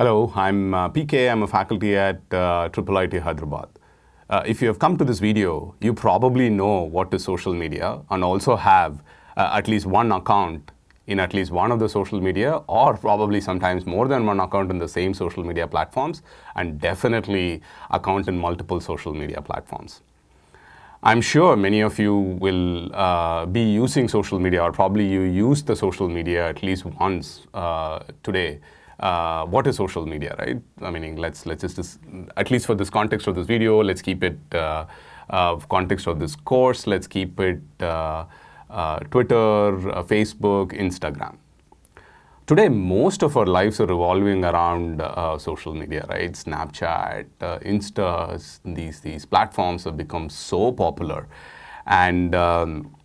Hello, I'm uh, PK. I'm a faculty at uh, IIIT Hyderabad. Uh, if you have come to this video, you probably know what is social media and also have uh, at least one account in at least one of the social media or probably sometimes more than one account in the same social media platforms and definitely account in multiple social media platforms. I'm sure many of you will uh, be using social media or probably you use the social media at least once uh, today uh, what is social media, right? I mean, let's let's just, just, at least for this context of this video, let's keep it uh, uh, context of this course. Let's keep it uh, uh, Twitter, uh, Facebook, Instagram. Today, most of our lives are revolving around social media, right? Snapchat, Insta, these these platforms have become so popular, and um,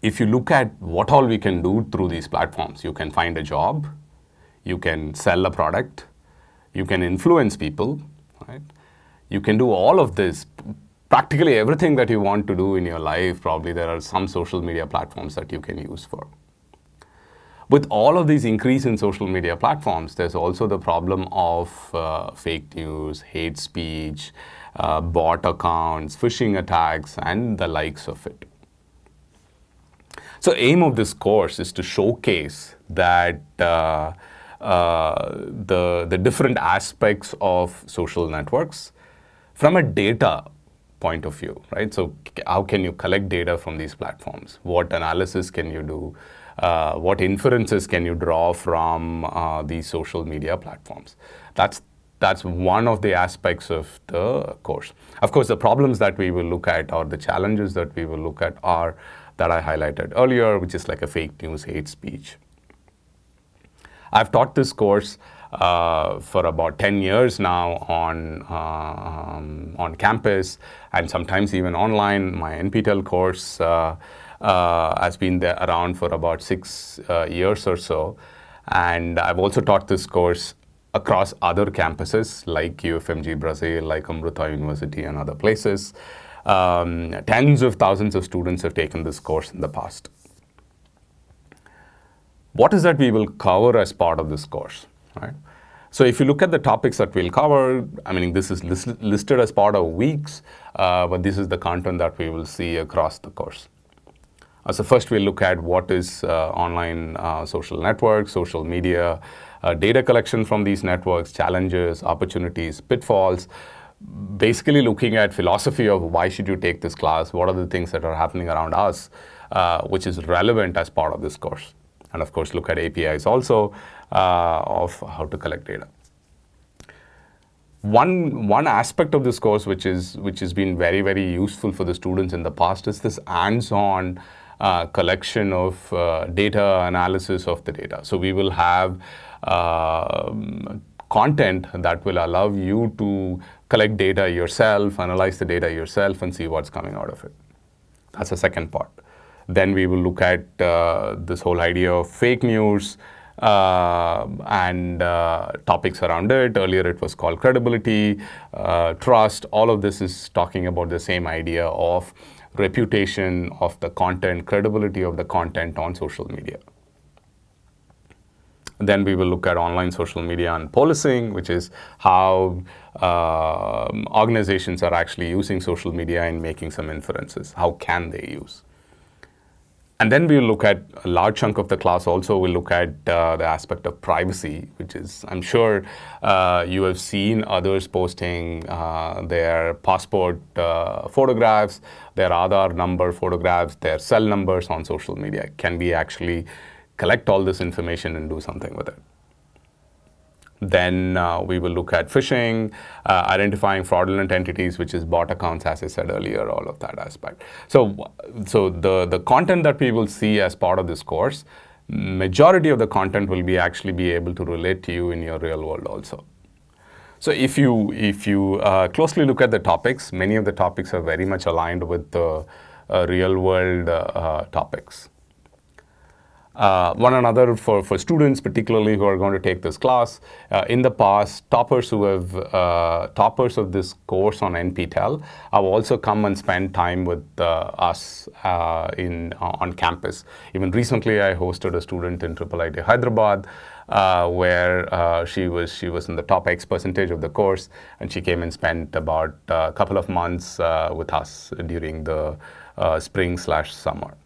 if you look at what all we can do through these platforms, you can find a job, you can sell a product, you can influence people, right? You can do all of this. Practically everything that you want to do in your life, probably there are some social media platforms that you can use for. With all of these increase in social media platforms, there's also the problem of uh, fake news, hate speech, uh, bot accounts, phishing attacks, and the likes of it. So aim of this course is to showcase that uh, the, the different aspects of social networks from a data point of view, right? So how can you collect data from these platforms? What analysis can you do? Uh, what inferences can you draw from uh, these social media platforms? That's that's one of the aspects of the course. Of course, the problems that we will look at or the challenges that we will look at are that I highlighted earlier, which is like a fake news, hate speech, I've taught this course uh, for about 10 years now on, uh, um, on campus and sometimes even online. My NPTEL course uh, uh, has been there around for about six uh, years or so. And I've also taught this course across other campuses like UFMG Brazil, like Amrita University and other places. Um, tens of thousands of students have taken this course in the past. What is that we will cover as part of this course, right? So if you look at the topics that we'll cover, I mean, this is list listed as part of weeks, uh, but this is the content that we will see across the course. Uh, so first we'll look at what is uh, online uh, social networks, social media, uh, data collection from these networks, challenges, opportunities, pitfalls, basically looking at philosophy of why should you take this class, what are the things that are happening around us, uh, which is relevant as part of this course and of course look at APIs also uh, of how to collect data. One, one aspect of this course which, is, which has been very, very useful for the students in the past is this hands-on uh, collection of uh, data analysis of the data. So we will have uh, content that will allow you to collect data yourself, analyze the data yourself and see what's coming out of it. That's the second part. Then we will look at uh, this whole idea of fake news uh, and uh, topics around it. Earlier it was called credibility, trust. All of this is talking about the same idea of reputation of the content, credibility of the content on social media. Then we will look at online social media and policing, which is how uh, organizations are actually using social media and making some inferences. How can they use? And then we'll look at a large chunk of the class also, we'll look at uh, the aspect of privacy, which is, I'm sure uh, you have seen others posting uh, their passport uh, photographs, their Aadhaar number photographs, their cell numbers on social media. Can we actually collect all this information and do something with it? Then uh, we will look at phishing, uh, identifying fraudulent entities, which is bot accounts, as I said earlier, all of that aspect. So, so the, the content that we will see as part of this course, majority of the content will be actually be able to relate to you in your real world also. So if you, if you uh, closely look at the topics, many of the topics are very much aligned with the uh, real world uh, topics uh, one another for, for students, particularly who are going to take this class. Uh, in the past, toppers who have uh, toppers of this course on NPTEL have also come and spent time with uh, us uh, in on campus. Even recently, I hosted a student in IIIT Hyderabad. uh, where uh, she was she was in the top X percentage of the course, and she came and spent about a couple of months uh, with us during the uh, spring slash summer.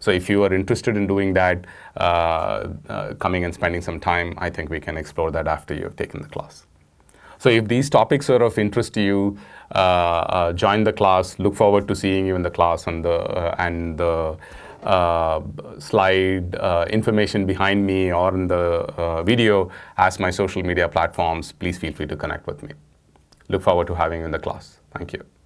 So if you are interested in doing that, uh, uh, coming and spending some time, I think we can explore that after you've taken the class. So if these topics are of interest to you, uh, uh join the class. Look forward to seeing you in the class and the uh, and the uh, slide information behind me or in the video as my social media platforms. Please feel free to connect with me. Look forward to having you in the class. Thank you.